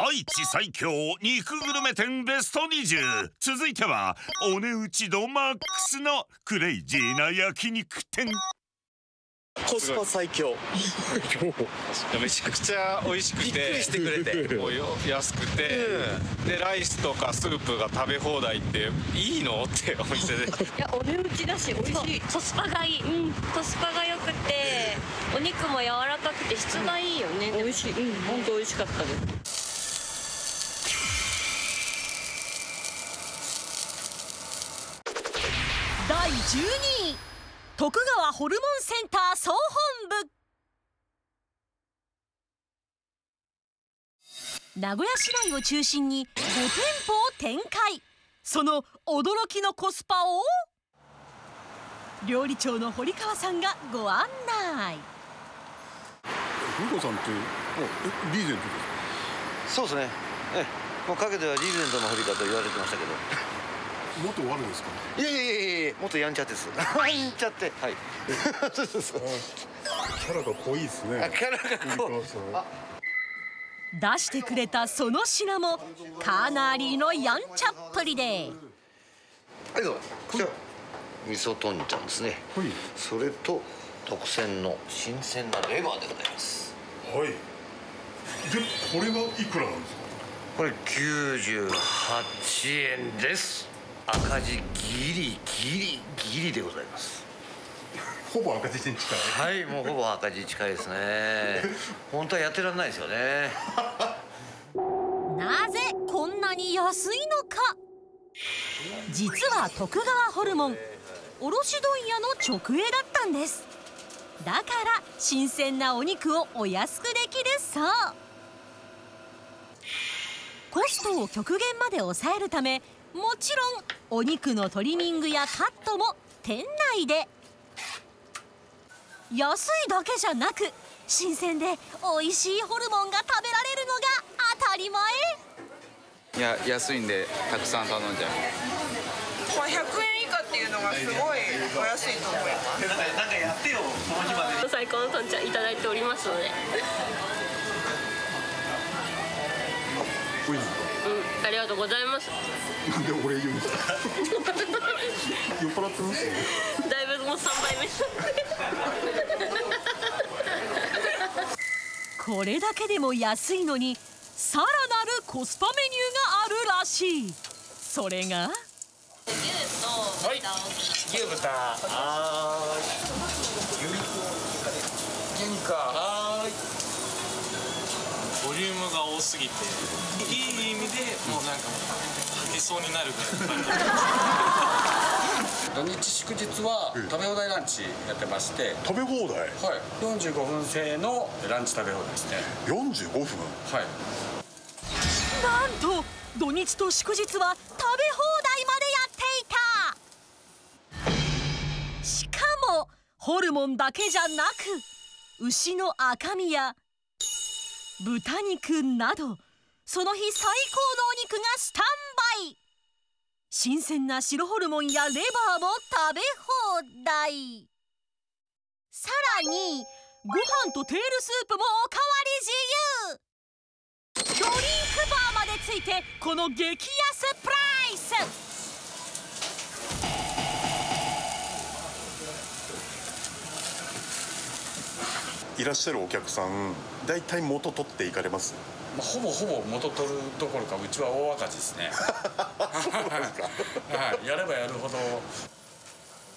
愛知最強肉グルメ店ベスト20続いてはお値打ち度マックスのクレイジーな焼肉店。コスパ最強。めちゃくちゃ美味しくて。びっくりしてくれて。安くて、うん、でライスとかスープが食べ放題っていいの？ってお店で。いやお値打ちだし美味しい。コスパがいい、うん、コスパが良くてお肉も柔らかくて質がいいよね、美味しい。うん。本当美味しかったです12位。徳川ホルモンセンター総本部。名古屋市内を中心に5店舗を展開。その驚きのコスパを？料理長の堀川さんがご案内。堀川さんってえリーゼントですか？そうですね。えもうかけてはリーゼントの堀川と言われてましたけどもっと悪ですか？いやいやいやいやもっとやんちゃです。やんちゃって。はい。そうそうそうキャラが濃いですね。キャラが濃い。出してくれたその品もかなりのやんちゃっぷりで。はいどうぞ。こちら味噌とんちゃんですね。はい。それと特選の新鮮なレバーでございます。はい。でこれはいくらなんですか？これ98円です赤字ギリギリギリでございます。ほぼ赤字に近い。はいもうほぼ赤字近いですね。本当はやってらんないですよね。なぜこんなに安いのか？実は徳川ホルモン卸問屋の直営だったんです。だから新鮮なお肉をお安くできるそう。コストを極限まで抑えるためもちろんお肉のトリミングやカットも店内で安いだけじゃなく新鮮で美味しいホルモンが食べられるのが当たり前。いや安いんでたくさん頼んじゃう。これ100円以下っていうのがすごいお安いと思います。なんかやってよこの日まで最高のとんちゃんいただいておりますのでがとうございます。なんで俺言うんですか？酔っ払ってますだいぶもう三杯目。これだけでも安いのにさらなるコスパメニューがあるらしい。それが？牛とはい。牛豚はーい牛肉はーいボリュームが多すぎていい意味でもうなんか吐きそうになるぐらい土日祝日は食べ放題ランチやってまして。食べ放題？はい。45分制のランチ食べ放題ですね。45分？はい。なんと土日と祝日は食べ放題までやっていた。しかもホルモンだけじゃなく牛の赤身や豚肉などその日最高のお肉がスタンバイ。新鮮な白ホルモンやレバーも食べ放題。さらにご飯とテールスープもおかわり自由。ドリンクバーまでついてこの激安プライス。いらっしゃるお客さん大体元取っていかれます？まあ、ほぼほぼ元取るどころかうちは大赤字ですね。はい、やればやるほど。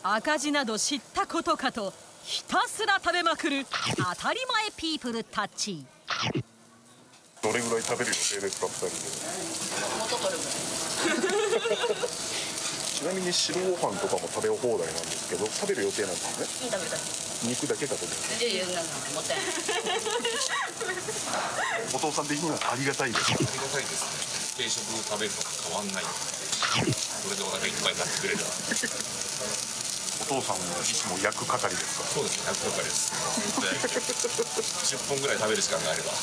赤字など知ったことかとひたすら食べまくる当たり前ピープルたち。どれぐらい食べる予定ですか2人で？元取るちなみに白ご飯とかも食べ放題なんですけど食べる予定なんですね？いい食べたい肉だけ食べるいやいやなんかもったいない。お父さん的にはありがたいですありがたいです。ね定食食べるのが変わんない。これでお腹いっぱいになってくれるお父さんはいつも焼く係です。かそうです。ね100係です10本ぐらい食べる時間があれば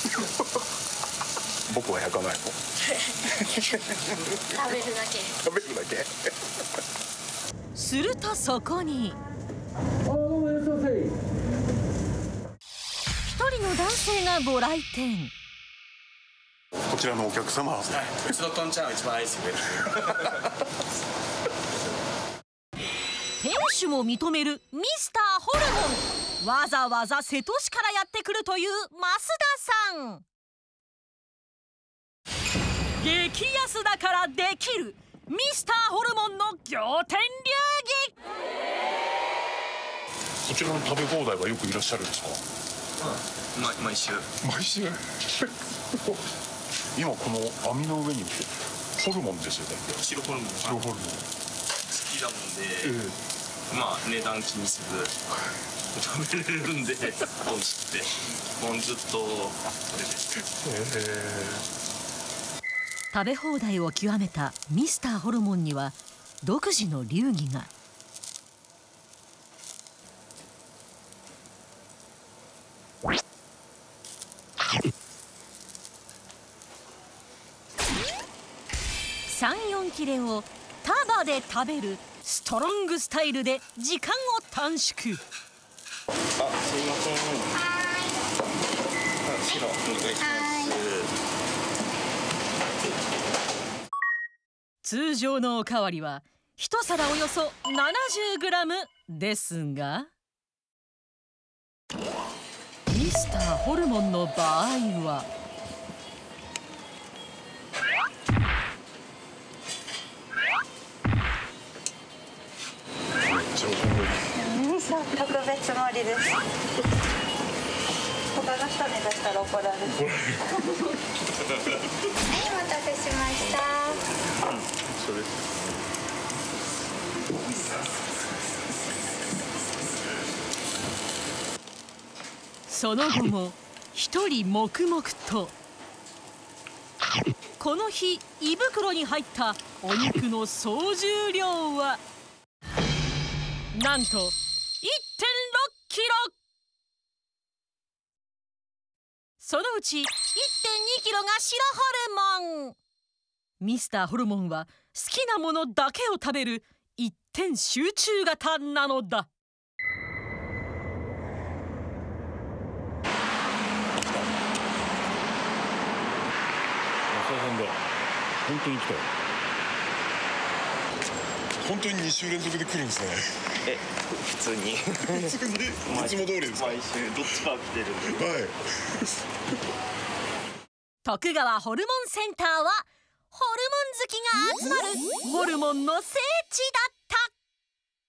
僕は焼かないの？食べるだけ。食べるだけ？するとそこに。一人の男性がご来店。こちらのお客様、うちのとんちゃんを一番愛してくれる。店主も認めるミスターホルモン。わざわざ瀬戸市からやってくるという増田さん。激安だからできるミスターホルモンの仰天流。儀こちらの食べ放題はよくいらっしゃるんですか？ま毎週。毎週？今この網の上にホルモンですよね。白ホルモン。白ホルモン。好きだもんで、まあ値段気にせず食べれるんで 美味しくて。もうずっとそれです。食べ放題を極めたミスターホルモンには独自の流儀が34切れを束で食べるストロングスタイルで時間を短縮。あすいませんはい白お願いします通常のおかわりは一皿およそ 70g ですがミスターホルモンの場合は特別盛りです。他の人に出したら怒られる。はいお待たせしました。その後も一人黙々と。この日胃袋に入ったお肉の総重量は？なんと1.6キロ。そのうち1.2キロが白ホルモン。ミスターホルモンは好きなものだけを食べる一点集中型なのだ。増田さんだ本当に来たよ本当に2週連続で来るんですね。え普通に。普通に？いつも通りですか？毎週どっちか来てるんではい。徳川ホルモンセンターはホルモン好きが集まるホルモンの聖地だ